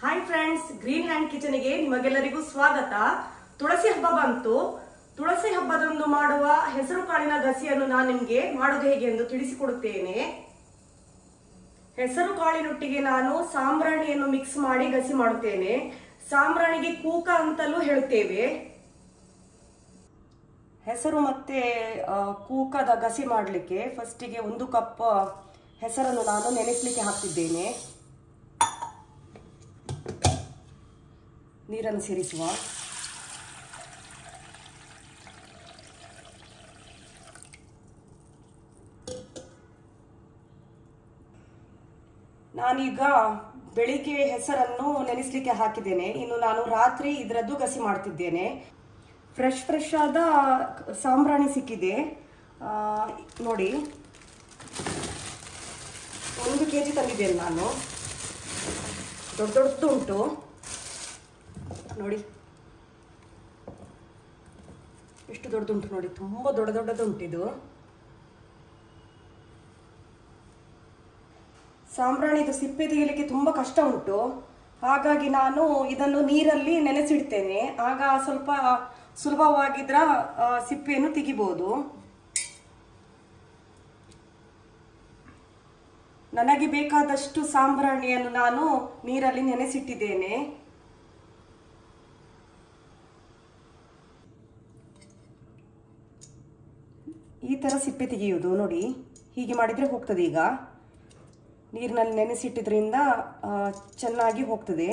Hi friends green hand ಕಿಚನ್ಗೆ ನಿಮಗೆಲ್ಲರಿಗೂ ಸ್ವಾಗತ. ತುಳಸಿ ಹಬ್ಬ ಬಂತು. ತುಳಸಿ ಹಬ್ಬದಂದು ಮಾಡುವ ಹೆಸರು ಕಾಳಿನ ಗಸಿಯನ್ನು ನಾನು ನಿಮಗೆ ಮಾಡೋದು ಹೇಗೆ ಎಂದು ತಿಳಿಸಿಕೊಡುತ್ತೇನೆ. ಹೆಸರು ಕಾಳಿನೊಟ್ಟಿಗೆ ನಾನು ಸಾಂಬ್ರಾಣಿಯನ್ನು ಮಿಕ್ಸ್ ಮಾಡಿ ಗಸಿ ಮಾಡುತ್ತೇನೆ. ಸಾಂಬ್ರಾಣಿಗೆ ಕೂಕ ಅಂತಲೂ ಹೇಳುತ್ತೇವೆ. ಹೆಸರು ಮತ್ತೆ ಕೂಕದ ಗಸಿ ಮಾಡಲಿಕ್ಕೆ ಫಸ್ಟಿಗೆ ಒಂದು ಕಪ್ ಹೆಸರನ್ನು ನಾನು ನೆನೆಸಲಿಕ್ಕೆ ಹಾಕ್ತಿದ್ದೇನೆ. ನೀರನ್ನು ಸೇರಿಸುವ. ನಾನೀಗ ಬೆಳಿಗ್ಗೆ ಹೆಸರನ್ನು ನೆನೆಸಲಿಕ್ಕೆ ಹಾಕಿದ್ದೇನೆ. ಇನ್ನು ನಾನು ರಾತ್ರಿ ಇದರದ್ದು ಗಸಿ ಮಾಡ್ತಿದ್ದೇನೆ. ಫ್ರೆಶ್ ಫ್ರೆಶ್ ಆದ ಸಾಂಬ್ರಾಣಿ ಸಿಕ್ಕಿದೆ. ನೋಡಿ. ಒಂದು ಕೆ ಜಿ ತಂದಿದ್ದೇನೆ ನಾನು. ದೊಡ್ಡ ದೊಡ್ಡದು ಉಂಟು ನೋಡಿ. ಎಷ್ಟು ದೊಡ್ಡದುಂಟು ನೋಡಿ, ತುಂಬ ದೊಡ್ಡ ದೊಡ್ಡದುಂಟಿದು ಸಾಂಬ್ರಾಣಿದು ಸಿಪ್ಪೆ ತೆಗಿಲಿಕ್ಕೆ ತುಂಬ ಕಷ್ಟ ಉಂಟು. ಹಾಗಾಗಿ ನಾನು ಇದನ್ನು ನೀರಲ್ಲಿ ನೆನೆಸಿಡ್ತೇನೆ. ಆಗ ಸ್ವಲ್ಪ ಸುಲಭವಾಗಿದ್ರ ಸಿಪ್ಪೆಯನ್ನು ತೆಗಿಬೋದು. ನನಗೆ ಬೇಕಾದಷ್ಟು ಸಾಂಬ್ರಾಣಿಯನ್ನು ನಾನು ನೀರಲ್ಲಿ ನೆನೆಸಿಟ್ಟಿದ್ದೇನೆ. ಈ ಥರ ಸಿಪ್ಪೆ ತೆಗೆಯೋದು ನೋಡಿ, ಹೀಗೆ ಮಾಡಿದರೆ ಹೋಗ್ತದೆ ಈಗ. ನೀರಿನಲ್ಲಿ ನೆನೆಸಿಟ್ಟಿದ್ರಿಂದ ಚೆನ್ನಾಗಿ ಹೋಗ್ತದೆ.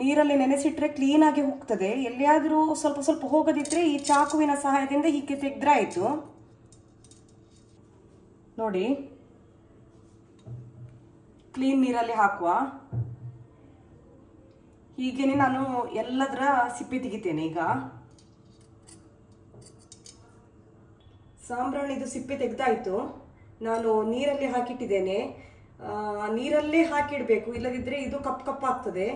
ನೀರಲ್ಲಿ ನೆನೆಸಿಟ್ರೆ ಕ್ಲೀನಾಗಿ ಹೋಗ್ತದೆ. ಎಲ್ಲಿಯಾದರೂ ಸ್ವಲ್ಪ ಸ್ವಲ್ಪ ಹೋಗದಿದ್ರೆ ಈ ಚಾಕುವಿನ ಸಹಾಯದಿಂದ ಹೀಗೆ ತೆಗೆದ್ರೆ ಆಯಿತು. ನೋಡಿ ಕ್ಲೀನ್ ನೀರಲ್ಲಿ ಹಾಕುವ. ಹೀಗೇನೆ ನಾನು ಎಲ್ಲದರ ಸಿಪ್ಪೆ ತೆಗಿತೇನೆ ಈಗ. ಸಾಂಬ್ರಾಣಿದು ಸಿಪ್ಪೆ ಇತ್ತು ನಾನು ನೀರಲ್ಲಿ ಹಾಕಿಟ್ಟಿದ್ದೇನೆ. ನೀರಲ್ಲೇ ಹಾಕಿಡಬೇಕು. ಇಲ್ಲದಿದ್ದರೆ ಇದು ಕಪ್ ಕಪ್ ಆಗ್ತದೆ.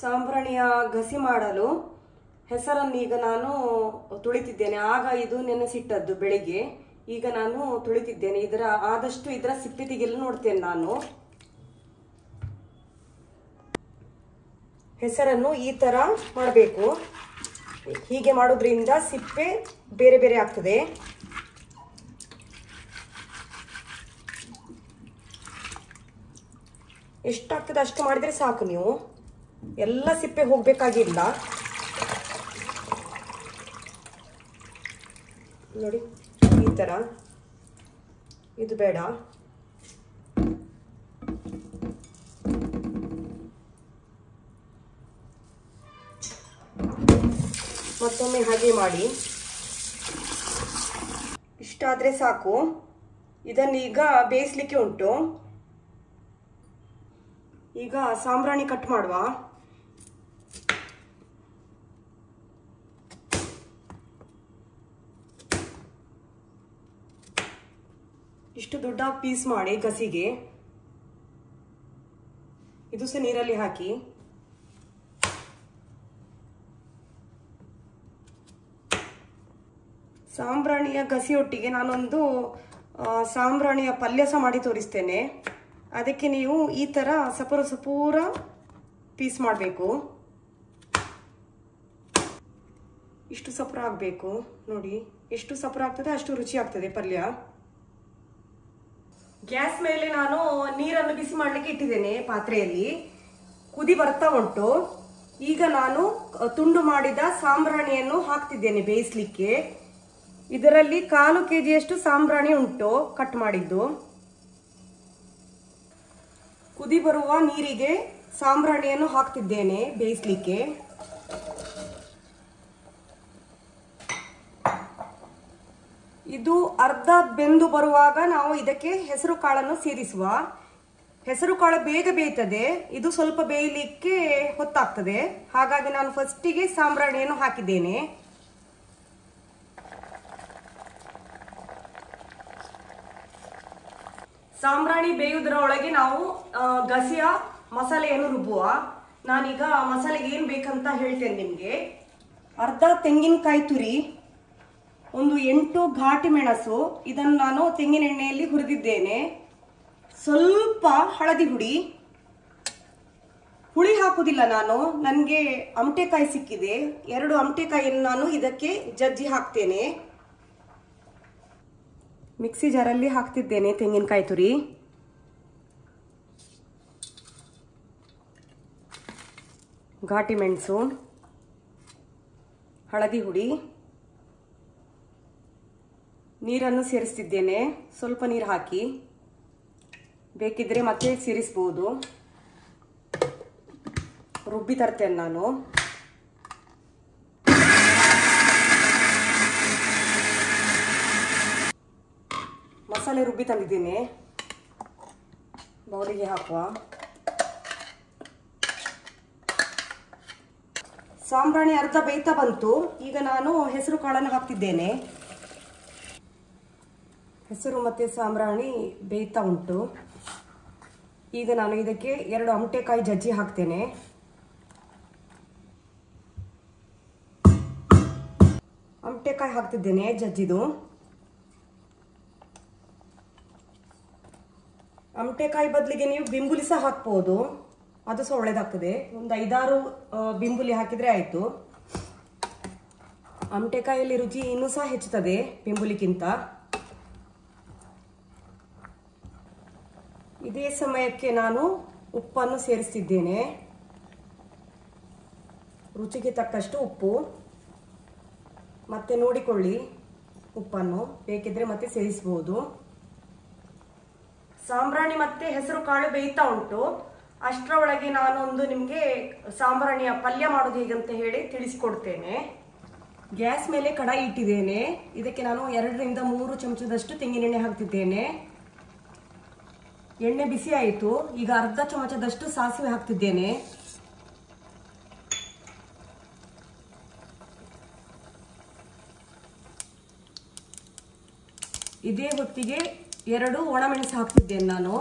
ಸಾಂಬ್ರಾಣಿಯ ಗಸಿ ಮಾಡಲು ಹೆಸರನ್ನು ಈಗ ನಾನು ತುಳಿತಿದ್ದೇನೆ. ಆಗ ಇದು ನೆನೆಸಿಟ್ಟದ್ದು ಬೆಳಿಗ್ಗೆ. ಈಗ ನಾನು ತುಳಿತಿದ್ದೇನೆ. ಇದರ, ಆದಷ್ಟು ಇದರ ಸಿಪ್ಪೆ ತೆಗೆಯಲು ನೋಡ್ತೇನೆ ನಾನು. ಹೆಸರನ್ನು ಈ ಥರ ಮಾಡಬೇಕು. ಹೀಗೆ ಮಾಡೋದ್ರಿಂದ ಸಿಪ್ಪೆ ಬೇರೆ ಬೇರೆ ಆಗ್ತದೆ. ಎಷ್ಟಾಗ್ತದೆ ಅಷ್ಟು ಮಾಡಿದರೆ ಸಾಕು ನೀವು. ಎಲ್ಲ ಸಿಪ್ಪೆ ಹೋಗಬೇಕಾಗಿಲ್ಲ. ನೋಡಿ, ಈ ಥರ ಇದು ಬೇಡ. ಮತ್ತೊಮ್ಮೆ ಹಾಗೆ ಮಾಡಿ. ಇಷ್ಟಾದರೆ ಸಾಕು. ಇದನ್ನೀಗ ಬೇಯಿಸ್ಲಿಕ್ಕೆ ಉಂಟು. ಈಗ ಸಾಂಬ್ರಾಣಿ ಕಟ್ ಮಾಡುವ. ಇಷ್ಟು ದೊಡ್ಡ ಪೀಸ್ ಮಾಡಿ ಗಸಿಗೆ. ಇದು ಸಹ ನೀರಲ್ಲಿ ಹಾಕಿ. ಸಾಂಬ್ರಾಣಿಯ ಗಸಿಯೊಟ್ಟಿಗೆ ನಾನೊಂದು ಸಾಂಬ್ರಾಣಿಯ ಪಲ್ಯ ಸಹ ಮಾಡಿ ತೋರಿಸ್ತೇನೆ. ಅದಕ್ಕೆ ನೀವು ಈ ಥರ ಸಪೂರ ಸಪೂರ ಪೀಸ್ ಮಾಡಬೇಕು. ಇಷ್ಟು ಸಪುರ ಆಗಬೇಕು. ನೋಡಿ, ಎಷ್ಟು ಸಪುರ ಆಗ್ತದೆ, ಅಷ್ಟು ರುಚಿ ಆಗ್ತದೆ ಪಲ್ಯ. ಗ್ಯಾಸ್ ಮೇಲೆ ನಾನು ನೀರನ್ನು ಬಿಸಿ ಮಾಡಲಿಕ್ಕೆ ಇಟ್ಟಿದ್ದೇನೆ ಪಾತ್ರೆಯಲ್ಲಿ. ಕುದಿ ಬರ್ತಾ ಉಂಟು. ಈಗ ನಾನು ತುಂಡು ಮಾಡಿದ ಸಾಂಬ್ರಾಣಿಯನ್ನು ಹಾಕ್ತಿದ್ದೇನೆ ಬೇಯಿಸ್ಲಿಕ್ಕೆ. ಇದರಲ್ಲಿ ಕಾಲು ಕೆ ಜಿಯಷ್ಟು ಸಾಂಬ್ರಾಣಿ ಉಂಟು ಕಟ್ ಮಾಡಿದ್ದು. ಕುದಿ ಬರುವ ನೀರಿಗೆ ಸಾಂಬ್ರಾಣಿಯನ್ನು ಹಾಕ್ತಿದ್ದೇನೆ ಬೇಯಿಸ್ಲಿಕ್ಕೆ. ಇದು ಅರ್ಧ ಬೆಂದು ಬರುವಾಗ ನಾವು ಇದಕ್ಕೆ ಹೆಸರು ಕಾಳನ್ನು ಸೇರಿಸುವ. ಹೆಸರು ಕಾಳು ಬೇಗ ಬೇಯ್ತದೆ, ಇದು ಸ್ವಲ್ಪ ಬೇಯಲಿಕ್ಕೆ ಹೊತ್ತಾಗ್ತದೆ. ಹಾಗಾಗಿ ನಾನು ಫಸ್ಟಿಗೆ ಸಾಂಬ್ರಾಣಿಯನ್ನು ಹಾಕಿದ್ದೇನೆ. ಸಾಂಬ್ರಾಣಿ ಬೇಯುವುದರ ಒಳಗೆ ನಾವು ಗಸಿಯ ಮಸಾಲೆಯನ್ನು ರುಬ್ಬುವ. ನಾನೀಗ ಮಸಾಲೆಗೆ ಏನು ಬೇಕಂತ ಹೇಳ್ತೇನೆ ನಿಮಗೆ. ಅರ್ಧ ತೆಂಗಿನಕಾಯಿ ತುರಿ, ಒಂದು ಎಂಟು ಘಾಟಿ ಮೆಣಸು, ಇದನ್ನು ನಾನು ತೆಂಗಿನ ಎಣ್ಣೆಯಲ್ಲಿ ಹುರಿದಿದ್ದೇನೆ. ಸ್ವಲ್ಪ ಹಳದಿ ಹುಡಿ. ಹುಳಿ ಹಾಕುವುದಿಲ್ಲ ನಾನು, ನನಗೆ ಅಮಟೆಕಾಯಿ ಸಿಕ್ಕಿದೆ. ಎರಡು ಅಮಟೆಕಾಯಿಯನ್ನು ನಾನು ಇದಕ್ಕೆ ಜಜ್ಜಿ ಹಾಕ್ತೇನೆ. ಮಿಕ್ಸಿ ಜಾರಲ್ಲಿ ಹಾಕ್ತಿದ್ದೇನೆ ತೆಂಗಿನಕಾಯಿ ತುರಿ. ಘಾಟಿ ಮೆಣಸು. ಹಳದಿ ಹುಡಿ. ನೀರನ್ನು ಸೇರಿಸ್ತಿದ್ದೇನೆ. ಸ್ವಲ್ಪ ನೀರು ಹಾಕಿ. ಬೇಕಿದ್ರೆ ಮತ್ತೆ ಸೇರಿಸ್ಬೋದು. ರುಬ್ಬಿ ತರ್ತೇನೆ ನಾನು. ಮಸಾಲೆ ರುಬ್ಬಿ ತಂದಿದ್ದೀನಿ. ಬೌಲಿಗೆ ಹಾಕುವ. ಸಾಂಬ್ರಾಣಿ ಅರ್ಧ ಬೇಯ್ತಾ ಬಂತು. ಈಗ ನಾನು ಹೆಸರು ಕಾಳನ್ನು ಹಾಕ್ತಿದ್ದೇನೆ. ಹೆಸರು ಮತ್ತು ಸಾಂಬ್ರಾಣಿ ಬೇಯ್ತಾ ಉಂಟು. ಈಗ ನಾನು ಇದಕ್ಕೆ ಎರಡು ಅಮಟೆಕಾಯಿ ಜಜ್ಜಿ ಹಾಕ್ತೇನೆ. ಅಮಟೆಕಾಯಿ ಹಾಕ್ತಿದ್ದೇನೆ ಜಜ್ಜಿದು. ಅಮಟೆಕಾಯಿ ಬದಲಿಗೆ ನೀವು ಬಿಂಬುಲಿ ಸಹ ಹಾಕ್ಬೋದು. ಅದು ಸಹ ಒಳ್ಳೇದಾಗ್ತದೆ. ಒಂದು ಐದಾರು ಬಿಂಬುಲಿ ಹಾಕಿದ್ರೆ ಆಯಿತು. ಅಮಟೆಕಾಯಲ್ಲಿ ರುಚಿ ಇನ್ನೂ ಸಹ ಹೆಚ್ಚುತ್ತದೆ ಬಿಂಬುಲಿಗಿಂತ. ಇದೇ ಸಮಯಕ್ಕೆ ನಾನು ಉಪ್ಪನ್ನು ಸೇರಿಸ್ತಿದ್ದೇನೆ. ರುಚಿಗೆ ತಕ್ಕಷ್ಟು ಉಪ್ಪು. ಮತ್ತೆ ನೋಡಿಕೊಳ್ಳಿ ಉಪ್ಪನ್ನು. ಬೇಕಿದ್ರೆ ಮತ್ತೆ ಸೇರಿಸಬಹುದು ಸಾಂಬ್ರಾಣಿ ಮತ್ತೆ ಹೆಸರು ಕಾಳು ಬೇಯ್ತಾ ಉಂಟು. ಅಷ್ಟರ ಒಳಗೆ ನಾನು ಒಂದು ನಿಮಗೆ ಸಾಂಬ್ರಾಣಿಯ ಪಲ್ಯ ಮಾಡೋದು ಹೇಗಂತ ಹೇಳಿ ತಿಳಿಸಿಕೊಡ್ತೇನೆ. ಗ್ಯಾಸ್ ಮೇಲೆ ಕಡಾಯಿ ಇಟ್ಟಿದ್ದೇನೆ. ಇದಕ್ಕೆ ನಾನು ಎರಡರಿಂದ ಮೂರು ಚಮಚದಷ್ಟು ತೆಂಗಿನೆಣ್ಣೆ ಹಾಕ್ತಿದ್ದೇನೆ. ಎಣ್ಣೆ ಬಿಸಿ ಆಯಿತು. ಈಗ ಅರ್ಧ ಚಮಚದಷ್ಟು ಸಾಸಿವೆ ಹಾಕ್ತಿದ್ದೇನೆ. ಇದೇ ಹೊತ್ತಿಗೆ ಎರಡು ಒಣಮೆಣಸು ಹಾಕ್ತಿದ್ದೇನೆ ನಾನು.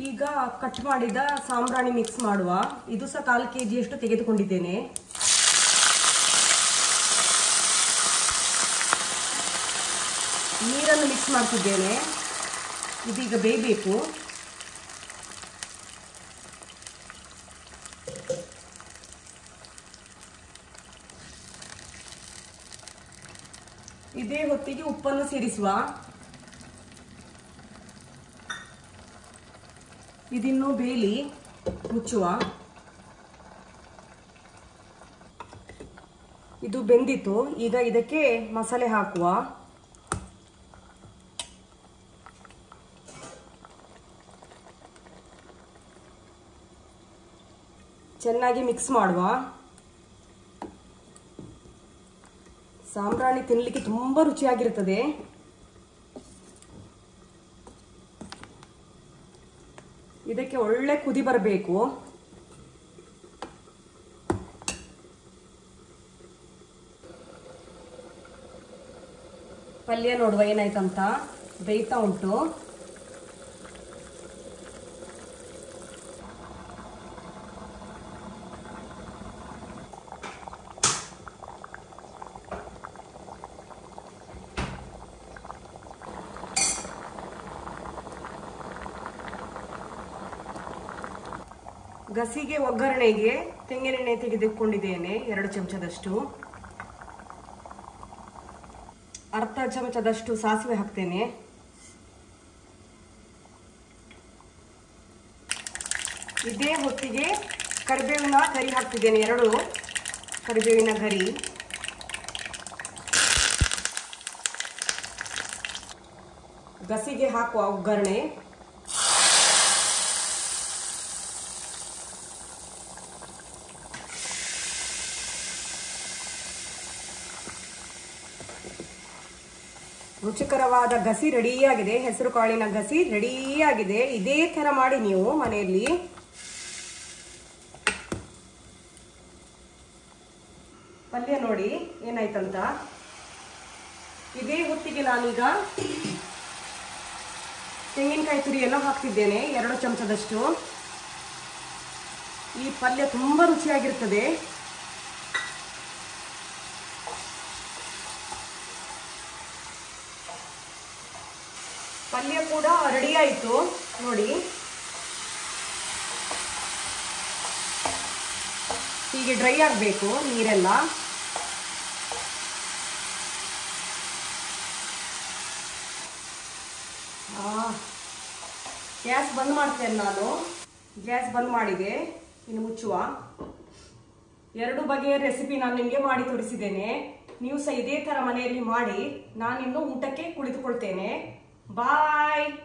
ಈಗ ಕಟ್ ಮಾಡಿದ ಸಾಂಬ್ರಾಣಿ ಮಿಕ್ಸ್ ಮಾಡುವ. ಇದು ಸಹ ಕಾಲು ಕೆ ಜಿಯಷ್ಟು ತೆಗೆದುಕೊಂಡಿದ್ದೇನೆ. ನೀರನ್ನು ಮಿಕ್ಸ್ ಮಾಡ್ತಿದ್ದೇನೆ. ಇದೀಗ ಬೇಯಬೇಕು. ಇದೇ ಹೊತ್ತಿಗೆ ಉಪ್ಪನ್ನು ಸೇರಿಸುವ. ಇದಿನ್ನು ಬೇಲಿ, ಮುಚ್ಚುವ. ಇದು ಬೆಂದಿತ್ತು, ಈಗ ಇದಕ್ಕೆ ಮಸಾಲೆ ಹಾಕುವ. ಚೆನ್ನಾಗಿ ಮಿಕ್ಸ್ ಮಾಡುವ. ಸಾಂಬ್ರಾಣಿ ತಿನ್ನಲಿಕ್ಕೆ ತುಂಬಾ ರುಚಿಯಾಗಿರುತ್ತದೆ. ಇದಕ್ಕೆ ಒಳ್ಳೆ ಕುದಿ ಬರಬೇಕು. ಪಲ್ಯ ನೋಡುವ ಏನಾಯ್ತಂತ ಬೇಯ್ತಾ ಉಂಟು. ಗಸಿಗೆ ಒಗ್ಗರಣೆಗೆ ತೆಂಗಿನೆಣ್ಣೆ ತೆಗೆದುಕೊಂಡಿದ್ದೇನೆ, ಎರಡು ಚಮಚದಷ್ಟು. ಅರ್ಧ ಚಮಚದಷ್ಟು ಸಾಸಿವೆ ಹಾಕ್ತೇನೆ. ಇದೇ ಹೊತ್ತಿಗೆ ಕರಿಬೇವಿನ ಗರಿ ಹಾಕ್ತಿದ್ದೇನೆ, ಎರಡು ಕರಿಬೇವಿನ ಗರಿ ಗಸಿಗೆ ಹಾಕುವ ಒಗ್ಗರಣೆ. ರುಚಿಕರವಾದ ಗಸಿ ರೆಡಿಯಾಗಿದೆ. ಹೆಸರು ಕಾಳಿನ ಗಸಿ ರೆಡಿಯಾಗಿದೆ. ಇದೇ ತರ ಮಾಡಿ ನೀವು ಮನೆಯಲ್ಲಿ. ಪಲ್ಯ ನೋಡಿ, ಏನಾಯ್ತಂತ? ಇದೇ ಹೊತ್ತಿಗೆ ನಾನೀಗ ತೆಂಗಿನಕಾಯಿ ತುರಿಯನ್ನು ಹಾಕ್ತಿದ್ದೇನೆ, ಎರಡು ಚಮಚದಷ್ಟು. ಈ ಪಲ್ಯ ತುಂಬಾ ರುಚಿಯಾಗಿರ್ತದೆ. ಪಲ್ಯ ಕೂಡ ರೆಡಿ ಆಯಿತು. ನೋಡಿ. ಹೀಗೆ ಡ್ರೈ ಆಗಬೇಕು ನೀರೆಲ್ಲ. ಗ್ಯಾಸ್ ಬಂದ್ ಮಾಡ್ತೇನೆ ನಾನು. ಗ್ಯಾಸ್ ಬಂದ್ ಮಾಡಿದೆ. ಇನ್ನು ಮುಚ್ಚುವ. ಎರಡು ಬಗೆಯ ರೆಸಿಪಿ ನಾನು ನಿಮಗೆ ಮಾಡಿ ತೋರಿಸಿದ್ದೇನೆ. ನೀವು ಸಹ ಇದೇ ಥರ ಮನೆಯಲ್ಲಿ ಮಾಡಿ. ನಾನಿನ್ನು ಊಟಕ್ಕೆ ಕುಳಿತುಕೊಳ್ತೇನೆ. Bye.